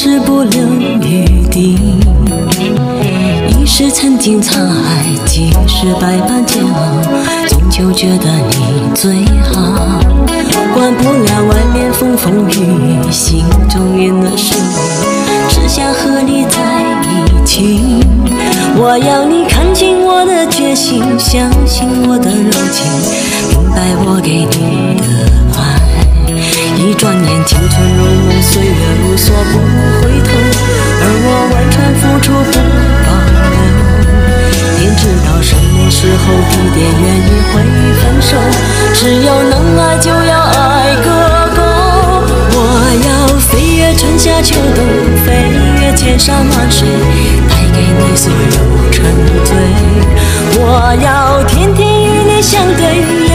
时，不留余地。一时曾经沧海，几世百般煎熬，终究觉得你最好。管不了外面风风雨雨，心中念的是你，只想和你在一起。我要你看清我的决心，相信我的柔情，明白我给你的爱。一转眼，青春如梦，岁月春夏秋冬，飞越千山万水，带给你所有沉醉。我要天天与你相对。